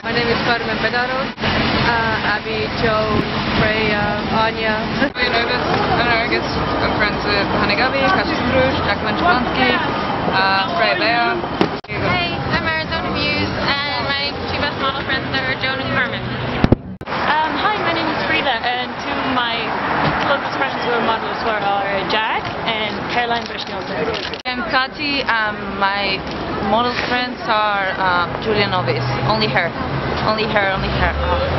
My name is Karmen Pedaru. Uh, Abby, Joan, Freja, Anya. You know this? I don't know, I guess I'm friends with Hanne Gaby, Kasia Struss, Jacqueline Jablonski, uh, Freja Beha. Hey, I'm Arizona Muse, and my two best model friends are Joan and Carmen. Um, hi, my name is Frida, and two of my closest friends who are models who are Jac and Caroline Brasch-Nielsen. I'm Tati. Um, my model friends are uh, Julia Nobis. Only her. Only her, only her.